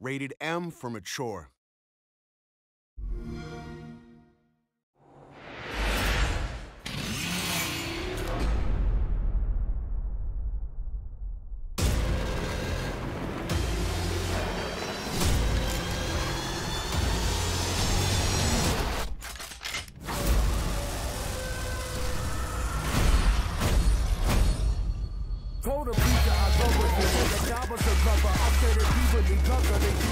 Rated M for mature. Told a preacher I go with you. The job was a cover. I said it evenly covered. They